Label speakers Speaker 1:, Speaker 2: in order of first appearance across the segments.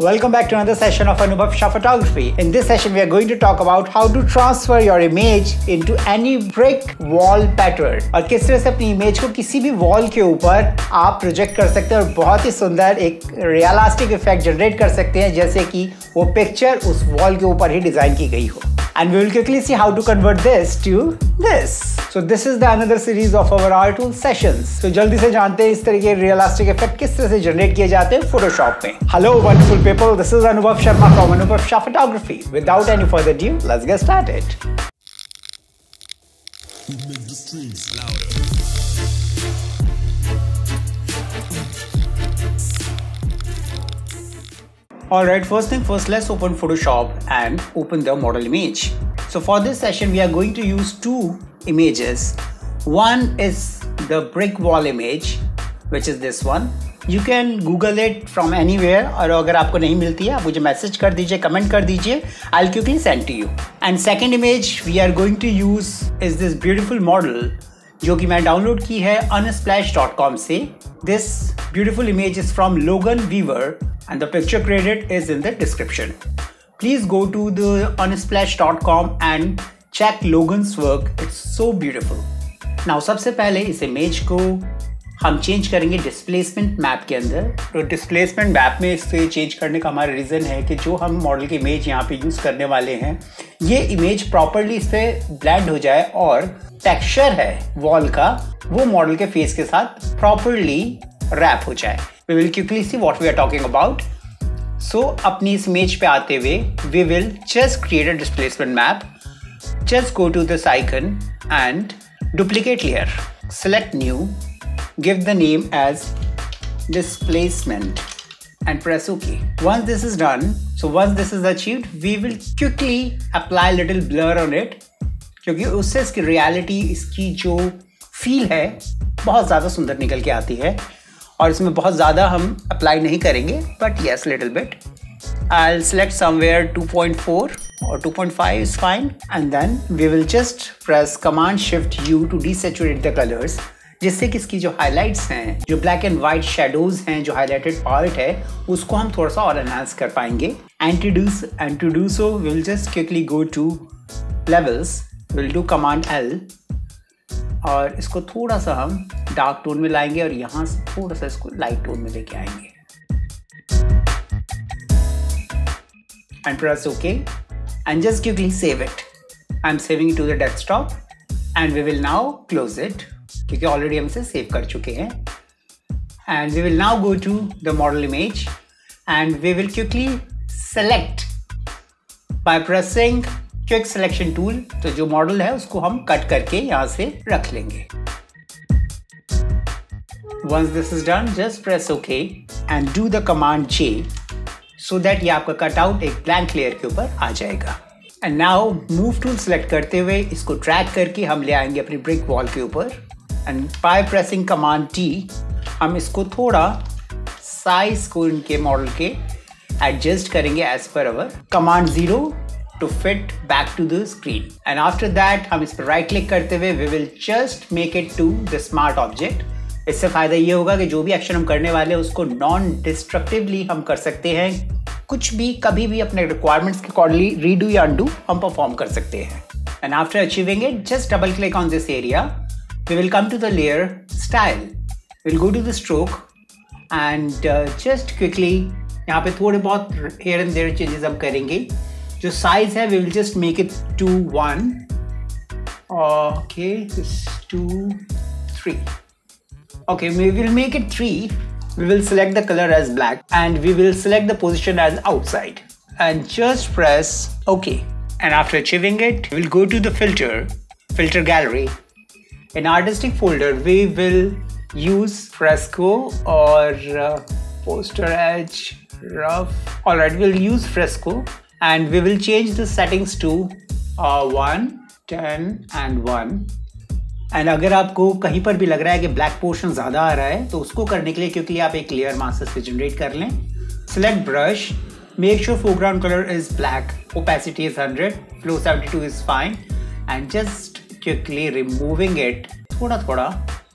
Speaker 1: Welcome back to another session of Anubhav Shah Photography. In this session, we are going to talk about how to transfer your image into any brick wall pattern और किस तरह से अपनी image को किसी भी wall के ऊपर आप प्रोजेक्ट कर सकते हैं और बहुत ही सुंदर एक रियलिस्टिक इफ़ेक्ट जनरेट कर सकते हैं जैसे कि वो पिक्चर उस वॉल के ऊपर ही डिज़ाइन की गई हो and we will quickly see how to convert this to this. So this is the another series of our art tool sessions. So जल्दी से जानते हैं इस तरह के realistic effect किस तरह से generate किए जाते हैं Photoshop में. Hello wonderful people, this is Anubhav Sharma from Anubhav Shah Photography. Without any further ado, let's get started. Make the streams louder. Alright, first thing first, let's open Photoshop and open the model image. So for this session, we are going to use two images. One is the brick wall image, which is this one. You can Google it from anywhere और अगर आपको नहीं मिलती है आप मुझे message कर दीजिए कमेंट कर दीजिए I'll quickly send to you. And second image we are going to use is this beautiful model जो कि मैं डाउनलोड की है अनस्प्लैश डॉट कॉम से। This beautiful image is from Logan Weaver and the picture credit is in the description please go to the Unsplash dot com and check Logan's work it's so beautiful now सबसे पहले इस image को हम change करेंगे displacement map के अंदर। तो displacement map में इसे चेंज करने का हमारा रीज़न है कि जो हम मॉडल की इमेज यहाँ पे यूज़ करने वाले हैं, ये इमेज प्रॉपरली इस पर ब्लैंड हो जाए और टेक्सचर है वॉल का, वो मॉडल के फेस के साथ प्रॉपरली रैप हो जाए। We will quickly see what we are talking about so अपनी इस इमेज पे आते हुए we will just create a displacement map just go to this icon and duplicate layer. Select new. Give the name as displacement and press ok once this is done so once this is achieved we will quickly apply little blur on it क्योंकि उससे इसकी reality इसकी जो feel है बहुत ज़्यादा सुंदर निकल के आती है और इसमें बहुत ज़्यादा हम अप्लाई नहीं करेंगे but yes little bit I'll select somewhere 2.4 or 2.5 is fine and then we will just press command shift U to desaturate the colors जिससे कि इसकी जो हाइलाइट्स हैं, जो ब्लैक एंड व्हाइट शेडोज हैं, जो हाइलाइटेड पार्ट है, उसको हम थोड़ा सा और एनहांस कर पाएँगे। And to and to will just quickly go to levels will do command L और इसको थोड़ा सा हम डार्क टोन में लाएँगे और यहाँ से थोड़ा सा इसको लाइट टोन में लेके आएँगे। And press OK. And just quickly save it. I'm saving it to the desktop. And we will now close it क्योंकि ऑलरेडी हम इसे सेव कर चुके हैं। And we will now go to the model image and we will quickly select by pressing quick selection tool तो जो model है, उसको हम कट करके यहाँ से रख लेंगे। Once this is done just press okay and do the command J so that ये आपका कट आउट एक ब्लैंक लेयर के ऊपर आ जाएगा। And now move tool select करते हुए इसको ट्रैक करके हम ले आएँगे अपनी ब्रिक वॉल के ऊपर। And by pressing command T हम इसको थोड़ा साइज़ को इनके मॉडल के एडजस्ट करेंगे as per our command zero to fit back to the screen and after that हम इस पर राइट क्लिक करते हुए we will just make it to the smart object इससे फ़ायदा ये होगा कि जो भी एक्शन हम करने वाले हैं, उसको नॉन डिस्ट्रक्टिवली हम कर सकते हैं। कुछ भी, कभी भी अपने रिक्वायरमेंट्स के अकॉर्डिंगली रीडू या अंडू हम परफॉर्म कर सकते हैं। And after achieving it just double click on this area we will come to the layer style will go to the stroke and just quickly यहाँ पे थोड़े बहुत हेयर एंड देयर चेंजेस हम करेंगे। जो साइज़ है we will just make it to one okay two three okay, we will make it 3 we will select the color as black and we will select the position as outside. And just press ok. And after achieving it we'll go to the filter filter gallery. In artistic folder we will use fresco or uh, poster edge rough. All right we'll use fresco and we will change the settings to uh, 1 10 and 1 and अगर आपको कहीं पर भी लग रहा है कि black portion ज़्यादा आ रहा है तो उसको करने के लिए, क्योंकि आप एक क्लियर मास्टर से जनरेट कर लें select brush make sure foreground colour is black opacity is hundred flow seventy two is fine and just quickly removing it थोड़ा थोड़ा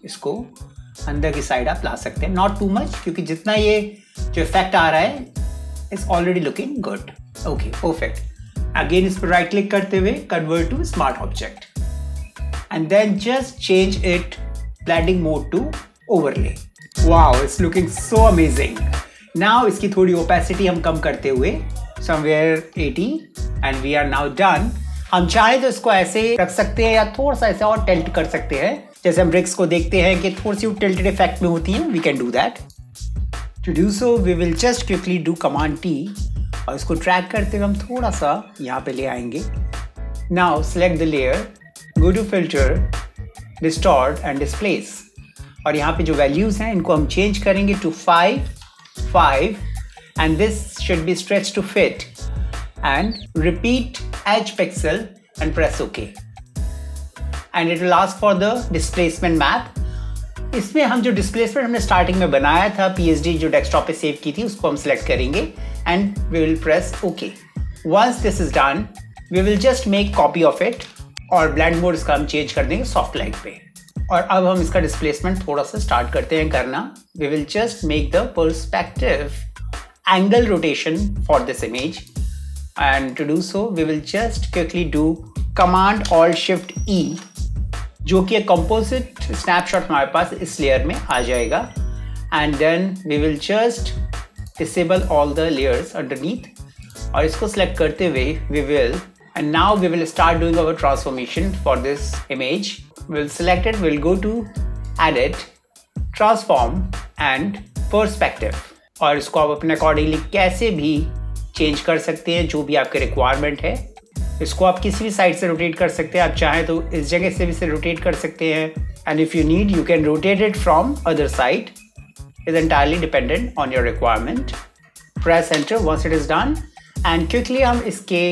Speaker 1: इसको अंदर की साइड आप ला सकते हैं नॉट टू मच क्योंकि जितना ये जो इफ़ेक्ट आ रहा है is already looking good okay perfect. Again इस पर राइट क्लिक करते हुए convert to smart object. And then just change it blending mode to overlay. Wow, it's looking so amazing. Now इसकी थोड़ी opacity हम कम करते हुए somewhere 80 and we are now done. हम चाहे तो इसको ऐसे रख सकते हैं या थोड़ा सा ऐसे और टिल्ट कर सकते हैं जैसे हम ब्रिक्स को देखते हैं कि थोड़ी सी टिल्टेड इफ़ेक्ट में होती है we can do that to do so we will just quickly do command T और इसको ट्रैक करते हुए हम थोड़ा सा यहाँ पे ले आएँगे now select the layer to filter distort and displace और यहाँ पे जो वैल्यूज़ हैं, इनको हम चेंज करेंगे to five five and this should be stretch to fit and repeat edge pixel and press okay and it will ask for the displacement map इसमें हम जो डिस्प्लेसमेंट हमने स्टार्टिंग में बनाया था पीएचडी जो डेस्कटॉप पे सेव की थी, उसको हम सिलेक्ट करेंगे and we will press okay once this is done we will just make copy of it और ब्लैंड मोड इसका हम चेंज कर देंगे सॉफ्ट लाइट पे। और अब हम इसका डिस्प्लेसमेंट थोड़ा सा स्टार्ट करते हैं करना। We will just make the perspective angle rotation for this image and to do so we will just quickly do command alt shift E जो कि एक कंपोजिट स्नैपशॉट हमारे पास इस लेयर में आ जाएगा। And then we will just disable all the layers underneath और इसको सेलेक्ट करते हुए we will and now we will start doing our transformation for this image. We'll select it, we'll go to edit, transform, and perspective. और इसको आप अपने accordingly कैसे भी चेंज कर सकते हैं, जो भी आपके रिक्वायरमेंट है, इसको आप किसी भी साइड से रोटेट कर सकते हैं। आप चाहें तो इस जगह से भी इसे रोटेट कर सकते हैं। And if you need you can rotate it from other side is entirely dependent on your requirement press enter once it is done and quickly हम इसके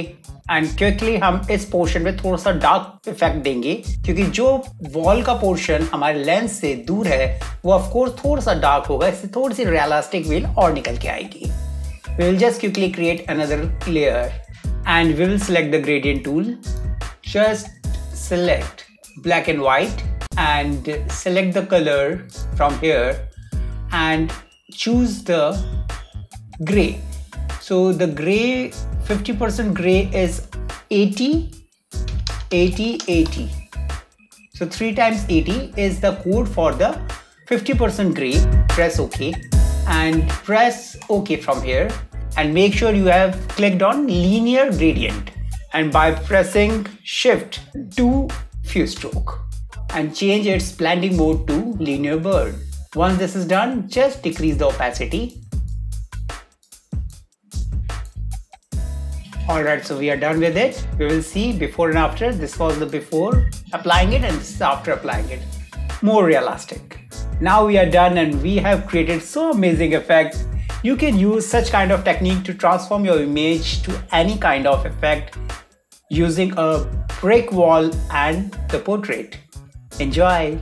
Speaker 1: एंड क्विकली हम इस पोर्शन में थोड़ा सा डार्क इफ़ेक्ट देंगे, क्योंकि जो वॉल का पोर्शन हमारे लेंस से दूर है, वो ऑफकोर्स थोड़ा सा डार्क होगा, इससे थोड़ी सी रियलिस्टिक व्हील और निकल के आएगी। We will just quickly create another clear and we will select the gradient tool just select black and white and select the colour from here and choose the grey so the grey 50% gray is 80 80 80 so 3 times 80 is the code for the 50% gray. Press ok. And press ok from here. And make sure you have clicked on linear gradient. And by pressing shift to few stroke. And change its blending mode to linear burn. Once this is done, just decrease the opacity. Alright, so we are done with it. We will see before and after. This was the before applying it and this is after applying it. More realistic. Now we are done and we have created so amazing effect you can use such kind of technique to transform your image to any kind of effect using a brick wall and the portrait. Enjoy!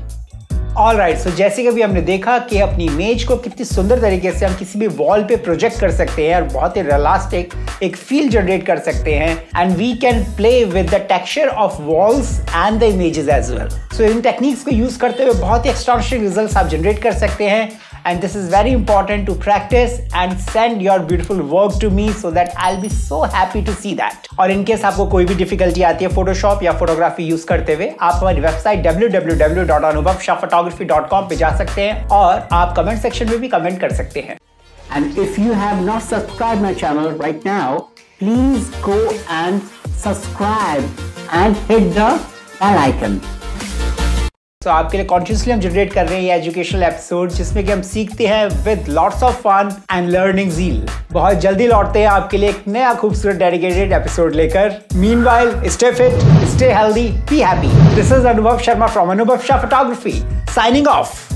Speaker 1: All right so जैसे कि अभी हमने देखा कि अपनी image को कितनी सुंदर तरीके से हम किसी भी वॉल पे प्रोजेक्ट कर सकते हैं और बहुत ही रिलास्टिक एक फील जनरेट कर सकते हैं and we can play with the texture of walls and the images as well so in techniques को यूज़ करते हुए बहुत ही एक्स्ट्रॉनिशिंग रिज़ल्ट आप जनरेट कर सकते हैं। and this is very important to practice and send your beautiful work to me so that I'll be so happy to see that. और in case आपको कोई भी difficulty आती है Photoshop या photography use करते हुए आप हमारी वेबसाइट www.anubhavshahphotography.com पे जा सकते हैं और आप कमेंट सेक्शन में भी कमेंट कर सकते हैं And if you have not subscribed my channel right now, please go and subscribe and hit the bell icon. तो so, आपके लिए कॉन्शियसली हम जनरेट कर रहे हैं ये एजुकेशनल एपिसोड जिसमें कि हम सीखते हैं with lots of fun and learning zeal बहुत जल्दी लौटते हैं आपके लिए एक नया खूबसूरत डेडिकेटेड एपिसोड लेकर। Meanwhile stay fit stay healthy be happy this is Anubhav Sharma from अनुभव शाह फोटोग्राफी साइनिंग ऑफ़